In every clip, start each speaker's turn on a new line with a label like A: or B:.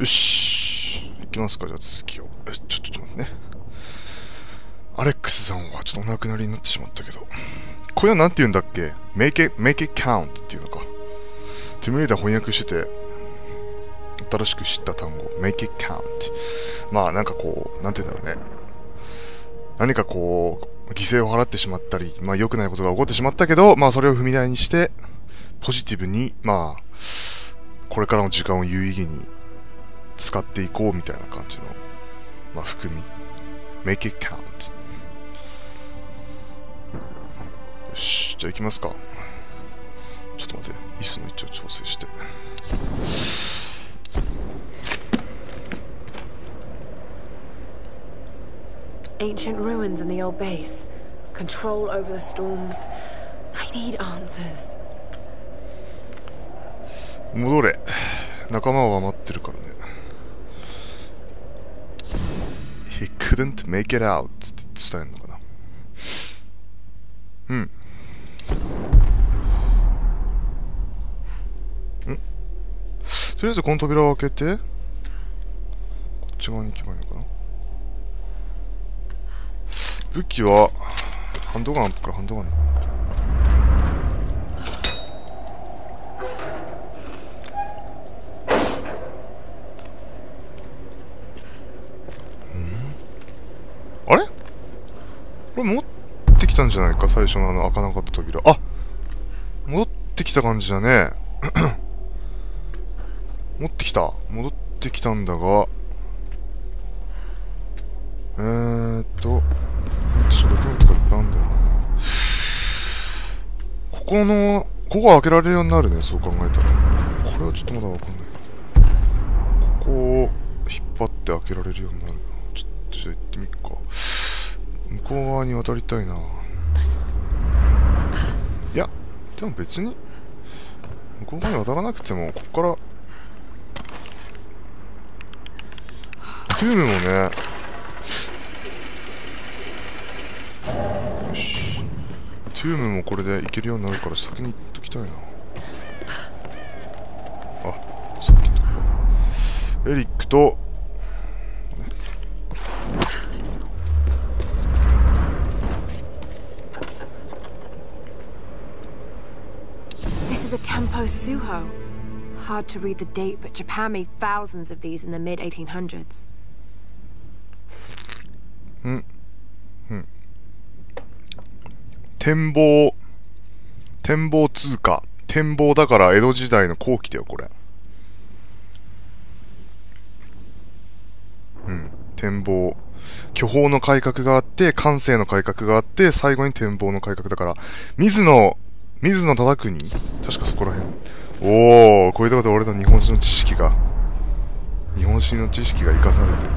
A: よし。いきますか、じゃあ続きを。え、ちょ、っと待ってね。アレックスさんはちょっとお亡くなりになってしまったけど。これはなんて言うんだっけ ?make it, make it count っていうのか。ティムレーダー翻訳してて、新しく知った単語。make it count。まあなんかこう、なんて言うんだろうね。何かこう、犠牲を払ってしまったり、まあ良くないことが起こってしまったけど、まあそれを踏み台にして、ポジティブに、まあ、これからの時間を有意義に使っていこうみたいな感じの、まあ、含み。make it count. よし、じゃあ行きますか。ちょっと待って、椅子の位置を調整して。
B: Ancient ruins in the old base. Control over the storms. I need answers.
A: 戻れ仲間は待ってるからね He couldn't make it out って伝えるのかな。うん。ん。とりあえずこの扉を開けてこっち側に行けばいいのかな。武器はハンドガンからハンドガンだな。あれ？これ持ってきたんじゃないか？最初のあの開かなかった扉。あ戻ってきた感じだね。持ってきた。戻ってきたんだが、えーっと、私ドキュメントがいっぱいあるんだよな。ここの、ここ開けられるようになるね、そう考えたら。これはちょっとまだわかんないここを引っ張って開けられるようになる。ちょっとじゃあ行ってみっか。向こう側に渡りたいな。いやでも別に。向こう側に渡らなくてもここから。トゥームもね。よし。トゥームもこれでいけるようになるから先に行っときたいな。あさっきとエリックと
B: Hosuho. Hard to read the date, but Japan made thousands of these in the mid-1800s.
A: うんうん展望展望通貨展望だから江戸時代の後期だよこれうん展望巨峰の改革があって感性の改革があって最後に展望の改革だから水野水野忠国確かそこら辺。おおこういうとこで俺の日本史の知識が、日本史の知識が生かされてる。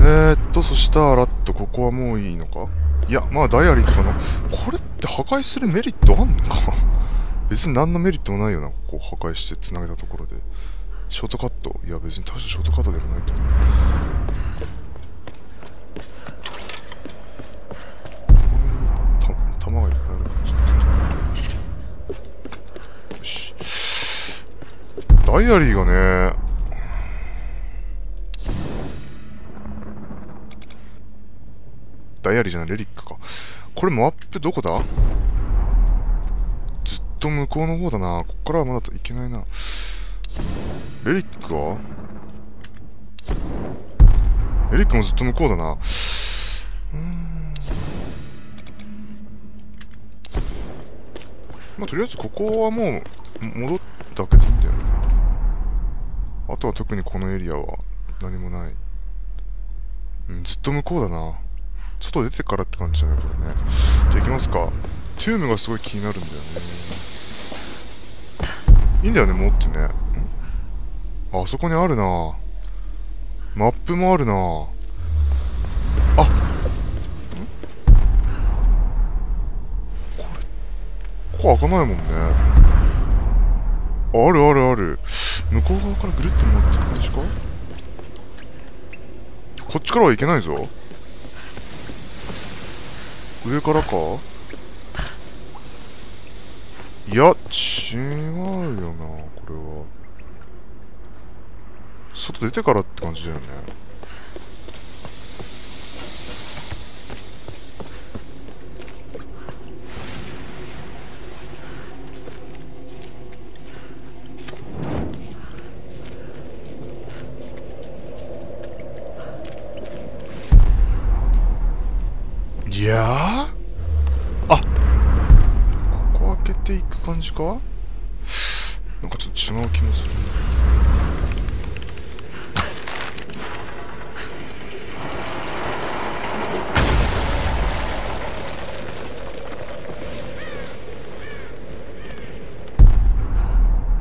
A: えー、っと、そしたらっと、ここはもういいのか？いや、まあ、ダイアリーとかの、これって破壊するメリットあんのか？別に何のメリットもないよな、ここ破壊して繋げたところで。ショートカットいや、別に確かショートカットでもないと思う。弾がいっぱいあるからよしダイアリーがねダイアリーじゃないレリックかこれマップどこだずっと向こうの方だなこっからはまだいけないなレリックはレリックもずっと向こうだなまあ、とりあえずここはもう戻っただけでいいんだよね。あとは特にこのエリアは何もない、うん、ずっと向こうだな。外出てからって感じだねこれね。じゃあ行きますか。トゥームがすごい気になるんだよね。いいんだよね持ってね。あそこにあるな。マップもあるなあここ開かないもんね。あるあるある。向こう側からぐるっと回ってる感じか？こっちからはいけないぞ。上からか？いや違うよなこれは。外出てからって感じだよね。やー。あここ開けていく感じか？なんかちょっと違う気もする。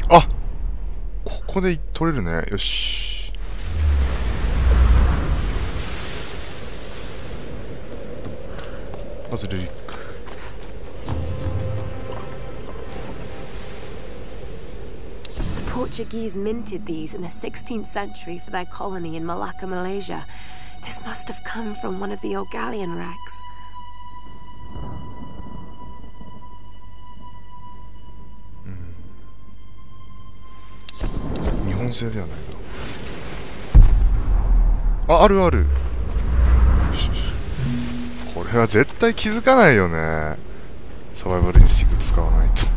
A: あここで取れるね。よし。まずリリック
B: The Portuguese minted these in the 16th century for their colony in Malacca, Malaysia. This must have come from one of the old galleon wrecks.
A: 日本製ではないなああるあるよしよしこ れは絶対気づかないよね。サバイバルインスティンク使わないと「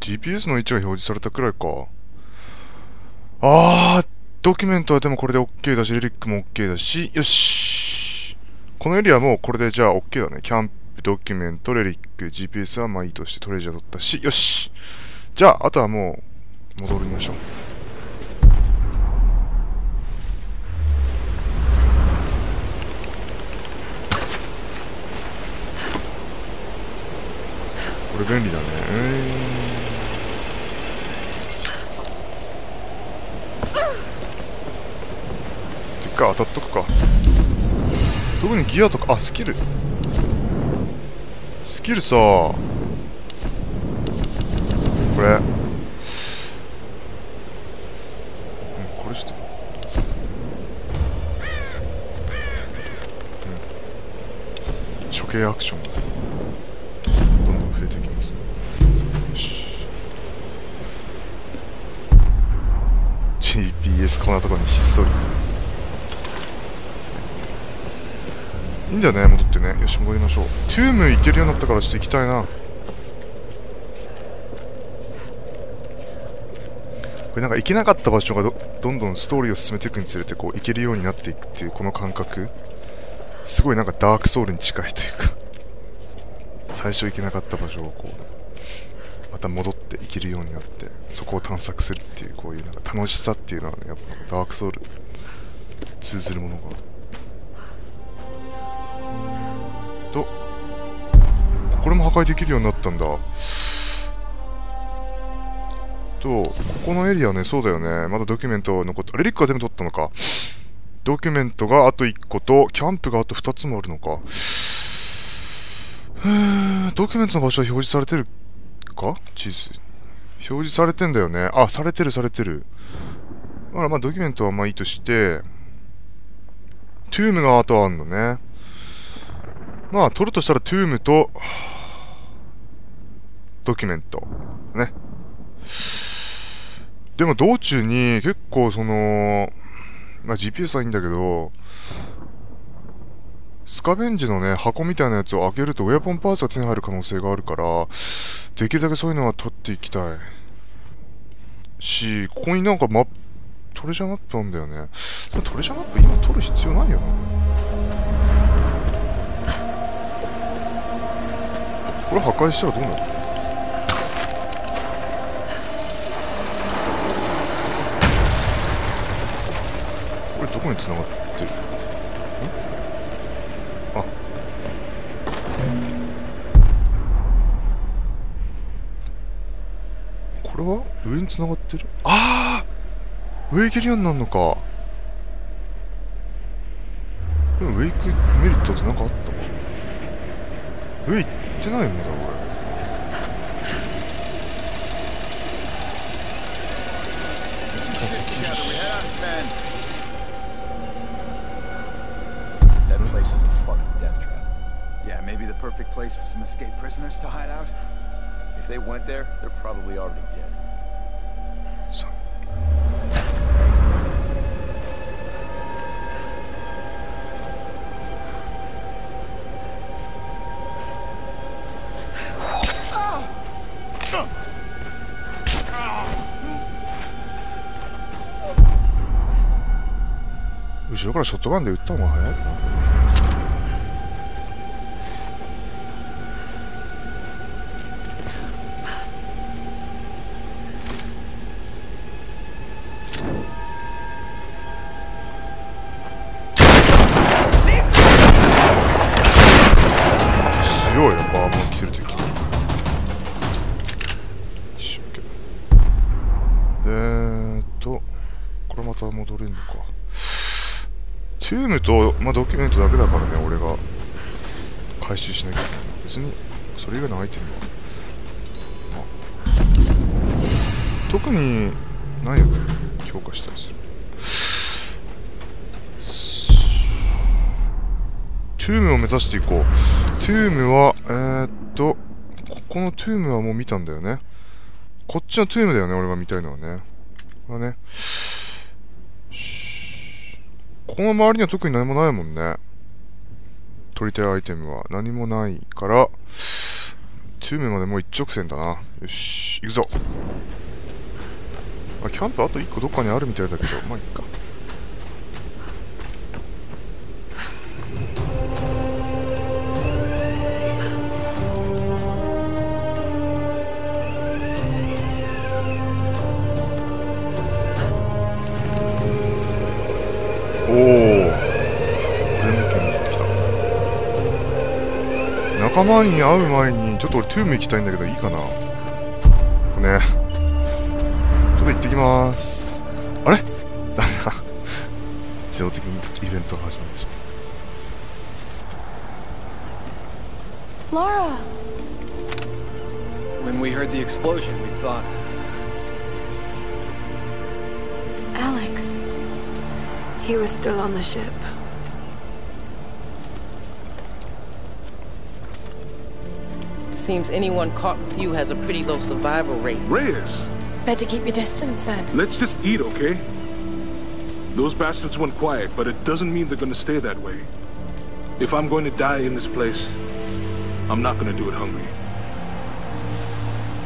A: GPS の位置が表示されたくらいか。あードキュメントはでもこれで OK だし、リリックも OK だし、よし。このエリアもこれでじゃあ OK だね。キャンプ、ドキュメント、レリック、GPS はまあいいとしてトレジャー取ったし、よしじゃあ、あとはもう、戻りましょう。これ便利だね。一回当たっとくか特にギアとかあスキルスキルさ。これ。これちょっと。うん。処刑アクション。どんどん増えていきますね。よし。GPS こんなとこにひっそりいいんだよね戻ってね。よし戻りましょう。トゥーム行けるようになったからちょっと行きたいな。これなんか行けなかった場所がどんどんストーリーを進めていくにつれてこう行けるようになっていくっていうこの感覚。すごいなんかダークソウルに近いというか。最初行けなかった場所をこうまた戻って行けるようになってそこを探索するっていうこういうなんか楽しさっていうのはねやっぱダークソウル通ずるものが。も破壊できるようになったんだ。とここのエリアねそうだよね。まだドキュメント残ってレリックは全部取ったのか。ドキュメントがあと1個とキャンプがあと2つもあるのか。ドキュメントの場所は表示されてるか？地図。表示されてんだよね。あされてるされてる。だからまあドキュメントはまあいいとしてトゥームがあとあんのね。まあ、取るとしたら、トゥームと、ドキュメント。ね。でも、道中に結構、その、まあ、GPS はいいんだけど、スカベンジのね、箱みたいなやつを開けると、ウェアポンパーツが手に入る可能性があるから、できるだけそういうのは取っていきたい。し、ここになんかマップ、トレジャーマップあんだよね。トレジャーマップ今取る必要ないよな。これ破壊したらどうなる？どこに繋がってる？あ。これは？上に繋がってる？ああ上行けるようになるのか。でも上行くメリットって何かあった？か上行ってないもんだこれ
C: 敵 perfect place for some escaped prisoners to hide out.
D: If they went there, they're probably already dead.
A: さ後ろからショットガンで撃った方が早いかな チュームと、まあ、ドキュメントだけだからね俺が回収しなきゃいけない別にそれ以外のアイテムは、まあ、特にないよね強化したりする tomb を目指していこう。 tomb は、えー、っと、ここの tomb はもう見たんだよね。こっちの tomb だよね、俺が見たいのはね。だね。この周りには特に何もないもんね。取りたいアイテムは何もないから、トゥームまでもう一直線だな。よし、行くぞ。あ、キャンプあと1個どっかにあるみたいだけど、まあいいか。仲間に会う前に、ちょっと俺トゥーム行きたいんだけど、いいかな？ね。ちょっと行ってきまーす。あれ？ダメだ。自動的にイベントが始まってしまう。
B: Laura!
D: When we heard the explosion, we thought,
B: Alex. He was still on the ship.
E: Seems anyone caught with you has a pretty low survival rate.
F: Reyes,
B: Better keep your distance then.
F: let's just eat, okay? Those bastards went quiet, but it doesn't mean they're gonna stay that way. If I'm going to die in this place, I'm not gonna do it hungry.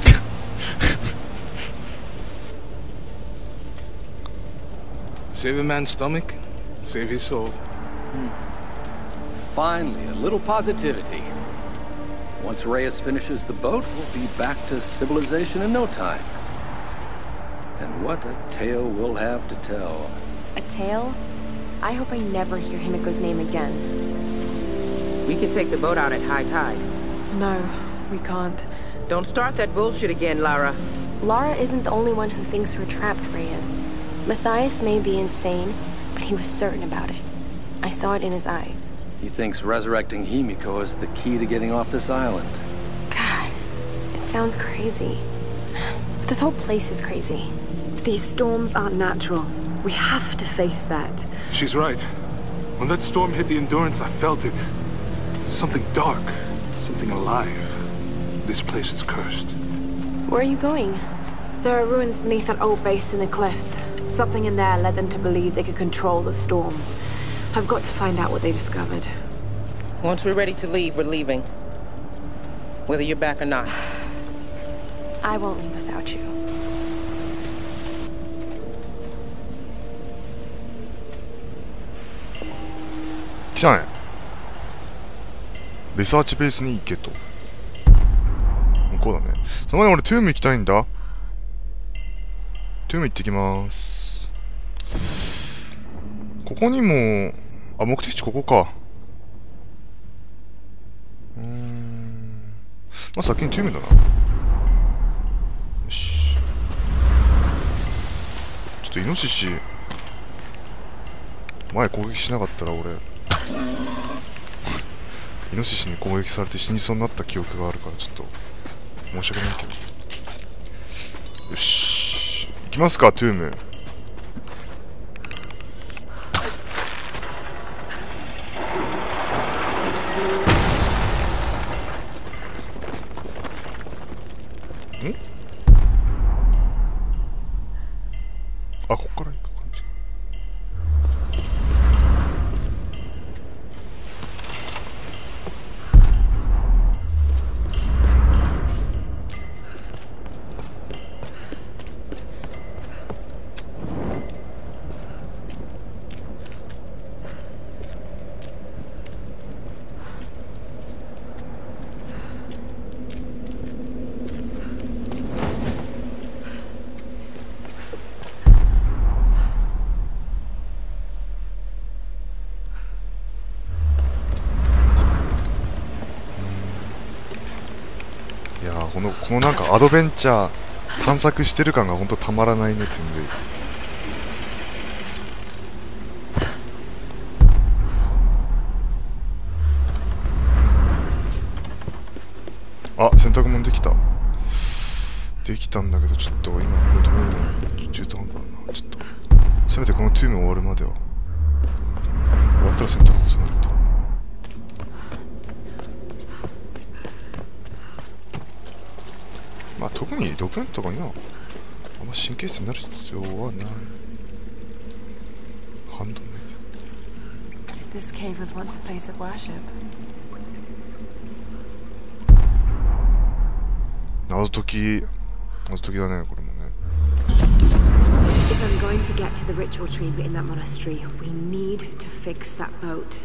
F: Save a man's stomach, save his soul. Hmm.
D: finally, a little positivity. Once Reyes finishes the boat, we'll be back to civilization in no time. And what a tale we'll have to tell.
B: A tale? I hope I never hear Himiko's name again.
E: We can take the boat out at high tide.
B: No, we can't.
E: Don't start that bullshit again, Lara.
B: Lara isn't the only one who thinks we're trapped, Reyes. Matthias may be insane, but he was certain about it. I saw it in his eyes.
D: He thinks resurrecting Himiko is the key to getting off this island.
B: God, it sounds crazy. But this whole place is crazy. These storms aren't natural. We have to face that.
F: She's right. When that storm hit the Endurance, I felt it. Something dark, something alive. This place is cursed.
B: Where are you going? There are ruins beneath that old base in the cliffs. Something in there led them to believe they could control the storms. I've got to find out what they discovered.
E: Once we're ready to leave, we're leaving. Whether you're back or not.
B: I won't leave without you.
A: 来たね。リサーチベースに行けと。向こうだね。その前に俺トゥーム行きたいんだ。トゥーム行ってきます。ここにも、あ、目的地ここか。うーん。ままあ、先にトゥームだな。よし。ちょっとイノシシ、前攻撃しなかったら俺、イノシシに攻撃されて死にそうになった記憶があるからちょっと申し訳ないけどよし行きますかトゥームこのなんかアドベンチャー探索してる感がほんとたまらないねってんであ洗濯物できた。できたんだけどちょっと今これ止めるの中途半端だな。ちょっと。せめてこのトゥーム終わるまでは。終わったら洗濯干さないと。まあ特にドキュメントとかにはあんま神経質になる必要はないハンドメイ
B: This cave was once a place of worship.
A: 謎解き謎解きだねこれもね
B: If I'm going to get to the ritual chamber in that monastery, we need to fix that boat.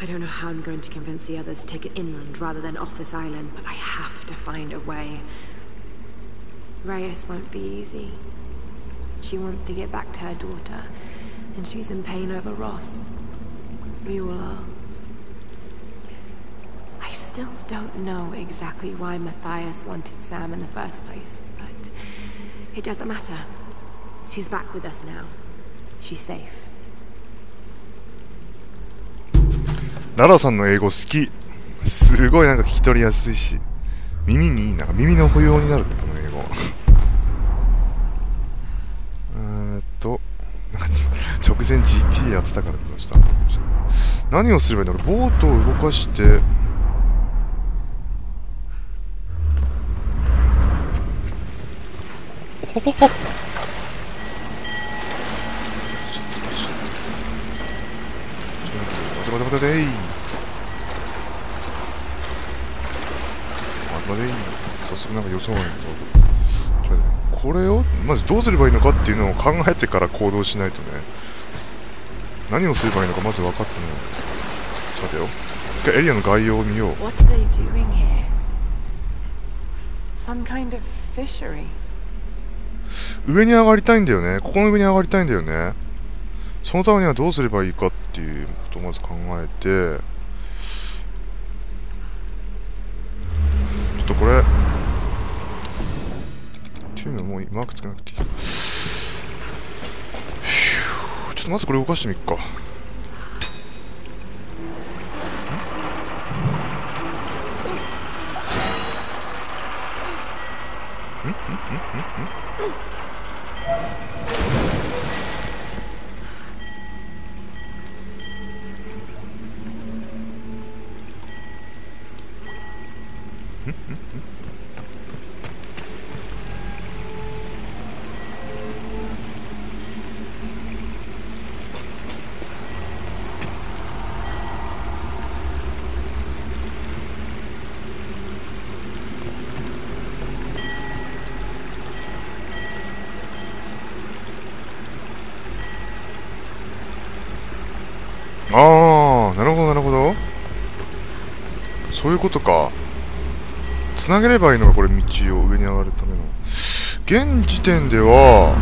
B: I don't know how I'm going to convince the others to take it inland rather than off this island, but I have to find a way. Reyes won't be easy. She wants to get back to her daughter, and she's in pain over Roth. We all are. I still don't know exactly why Matthias wanted Sam in the first place, but it doesn't matter. She's back with us now. She's safe.
A: ララさんの英語好き。すごいなんか聞き取りやすいし。耳にいいなんか耳の保養になるねこの英語。えーっと直前 GT やってたからどうした。何をすればいいんだろうボートを動かして。ほほほちょっと待て待て待て待てい待て待ていなんか予想外のこれをまずどうすればいいのかっていうのを考えてから行動しないとね。何をすればいいのかまず分かってない。ちょっと待てよ。一回エリアの概要を見よう。
B: What are they doing here? Some kind of fishery.
A: 上に上がりたいんだよね。ここの上に上がりたいんだよね。そのためにはどうすればいいかっていうことをまず考えて。ちょっとこれマークつけなくていい。ちょっとまずこれ動かしてみっか。ああなるほどなるほど。そういうことか。つなげればいいのがこれ道を上に上がるための。現時点では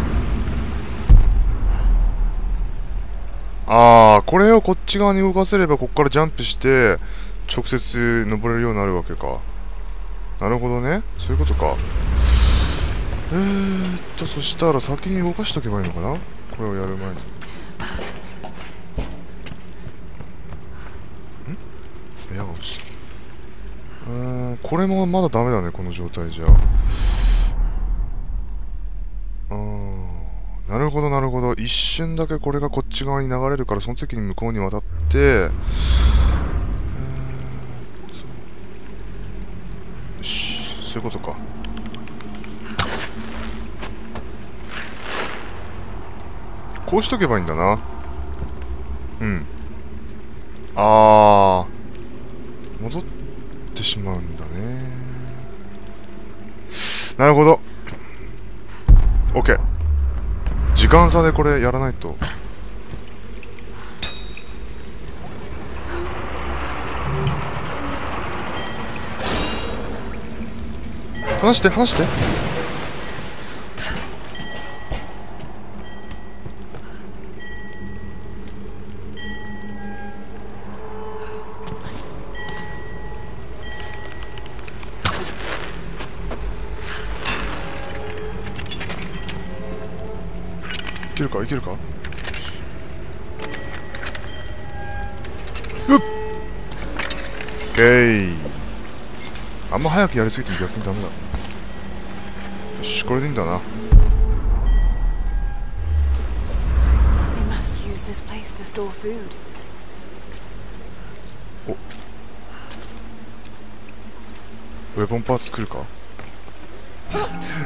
A: ああこれをこっち側に動かせればこっからジャンプして直接登れるようになるわけか。なるほどね。そういうことか。えー、っとそしたら先に動かしとけばいいのかな？これをやる前に部屋が欲しいうーんこれもまだダメだねこの状態じゃ。あなるほどなるほど。一瞬だけこれがこっち側に流れるからその時に向こうに渡って。よし。そういうことか。こうしとけばいいんだな。うん。あー。戻ってしまうんだね。なるほど。OK 時間差でこれやらないと。離して離して。かいけるか？うっ。オッケーあんま早くやりすぎても逆にダメだ。よしこれでいいんだな。
B: They must use this place to store food.
A: ウェポンパーツ作るか？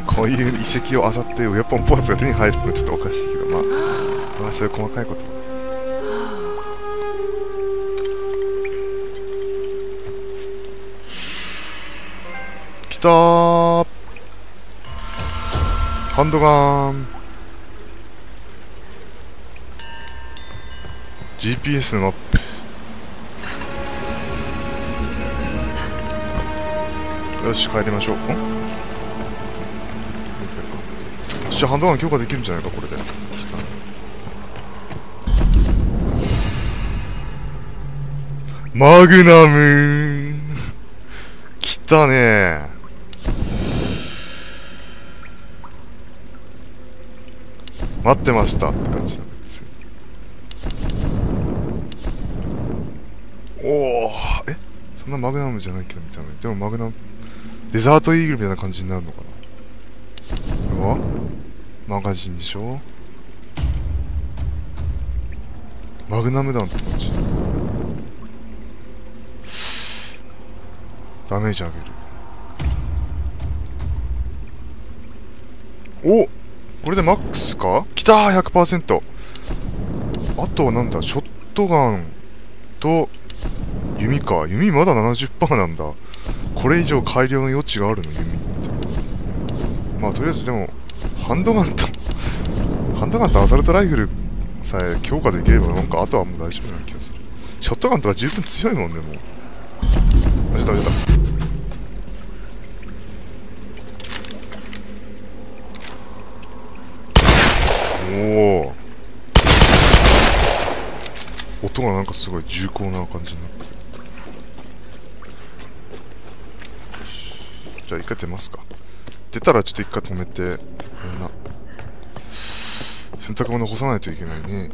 A: こういう遺跡を漁ってウェポンパーツが手に入るのはちょっとおかしいけどまあ まあそういう細かいこと。きたー。ハンドガン。GPS のマップ。よし帰りましょう。じゃハンドガン強化できるんじゃないかこれで。マグナム。来たね。待ってましたって感じだ。おおえ？そんなマグナムじゃないけど見た目でもマグナムデザートイーグルみたいな感じになるのかな？マガジンでしょ？マグナム弾って感じダメージ上げる。おこれでマックスか？きたー 100%! あとはなんだ？ショットガンと弓か。弓まだ70%なんだ。これ以上改良の余地があるの？弓って。まあとりあえずでもハンドガンとハンドガンとアサルトライフルさえ強化できればなんかあとはもう大丈夫な気がする。ショットガンとか十分強いもんねもう。あちょっとダメだおお音がなんかすごい重厚な感じになって。るじゃあ一回出ますか。出たらちょっと一回止めて。あれな。洗濯物干さないといけないね。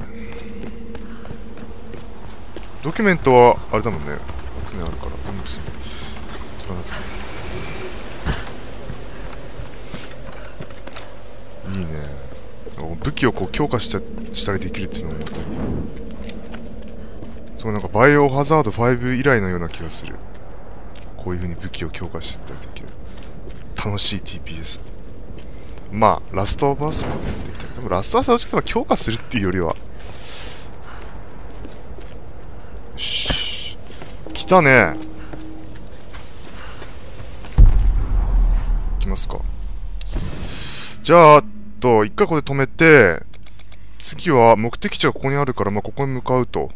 A: ドキュメントはあれだもんね。奥にあるから。でも別に取らなくていい。ね。武器をこう強化したしたりできるっていうのもすごいなんかバイオハザード5以来のような気がする。こういう風に武器を強化していったりできる。楽しい TPS ってまあラストオブアスもねできたけどでもラストオブアスは強化するっていうよりはよし来たね行きますかじゃあと、一回ここで止めて、次は目的地がここにあるから、まあ、ここに向かうと。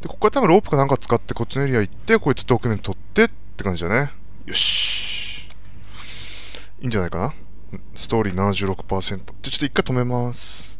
A: で、ここから多分ロープかなんか使ってこっちのエリア行って、こうやってドキュメント取ってって感じだね。よし。いいんじゃないかなストーリー76%。じゃ、ちょっと一回止めます。